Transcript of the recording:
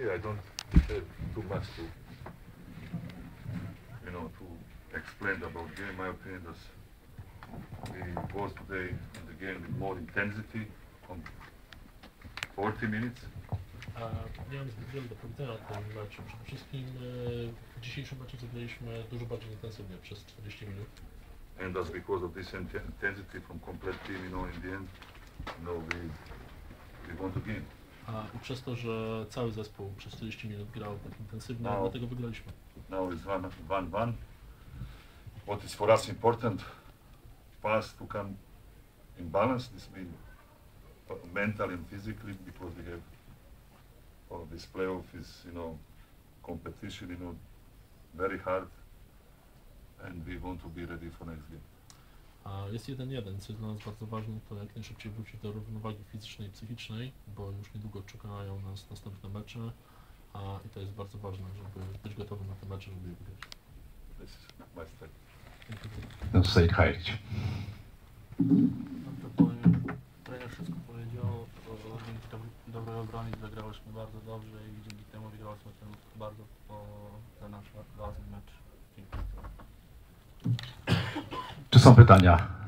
here, I don't have too much to, you know, to explain about game. My opinion is we was today in the game with more intensity on 40 minutes. A nie mam zbyt wiele do powiedzenia o tym meczu. Przede wszystkim w dzisiejszym meczu zagraliśmy dużo bardziej intensywnie przez 40 minut. And that's because of this intensity from complete team, you know, in the end, you know, we, we won the game. A i przez to, że cały zespół przez 40 minut grał tak intensywnie, No. dlatego wygraliśmy. Now it's one, one, one. What is for us important, fast to come in balance. This means mentally and physically, because we have well, this playoff is, you know, competition, you know, very hard, and we want to be ready for next game. Jest 1-1, co jest dla nas bardzo ważne, to jak najszybciej wrócić do równowagi fizycznej i psychicznej, bo już niedługo czekają nas następne mecze. A, I to jest bardzo ważne, żeby być gotowym na te mecze, żeby je wygrać. No. No to powiem, trener wszystko powiedział, to dzięki dob- dobrej obronie zagrałyśmy bardzo dobrze i dzięki temu wygrałyśmy ten bardzo po, za nasz ważny mecz. Dziękuję. Czy są pytania?